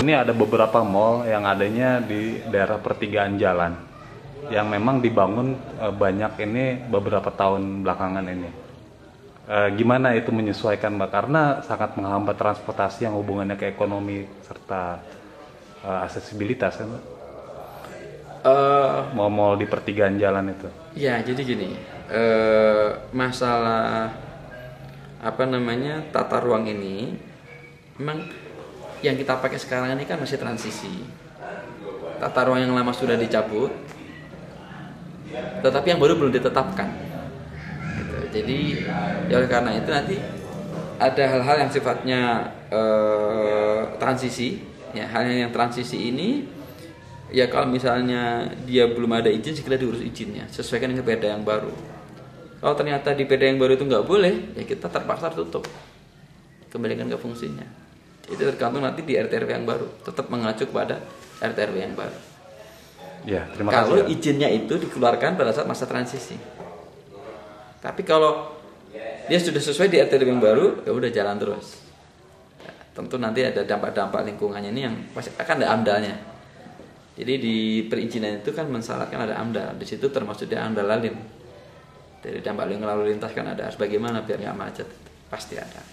Ini ada beberapa mall yang adanya di daerah pertigaan jalan yang memang dibangun eh, banyak ini beberapa tahun belakangan ini. Eh, gimana itu menyesuaikan mbak? Karena sangat menghambat transportasi yang hubungannya ke ekonomi serta eh, aksesibilitas kan mbak? Eh, Mall-mall di pertigaan jalan itu. ya jadi gini, eh, masalah apa namanya tata ruang ini, memang yang kita pakai sekarang ini kan masih transisi. Tata ruang yang lama sudah dicabut, tetapi yang baru belum ditetapkan. Gitu. Jadi ya oleh karena itu nanti ada hal-hal yang sifatnya eh, transisi, ya hal yang transisi ini ya kalau misalnya dia belum ada izin segera diurus izinnya sesuaikan dengan perda yang baru kalau ternyata di perda yang baru itu nggak boleh ya kita terpaksa tutup kembalikan ke fungsinya itu tergantung nanti di RT RW yang baru tetap mengacu kepada RT RW yang baru Ya, terima kalau kasih. ya. izinnya itu dikeluarkan pada saat masa transisi tapi kalau dia sudah sesuai di RT RW yang baru ya udah jalan terus Ya, tentu nanti ada dampak-dampak lingkungannya ini yang pasti akan ada amdalnya jadi di perizinan itu kan mensyaratkan ada AMDAL. Di situ termasuk dia AMDAL lalim. Dari dampak lingkungan lalu lintas kan ada harus bagaimana biar nggak macet. Pasti ada.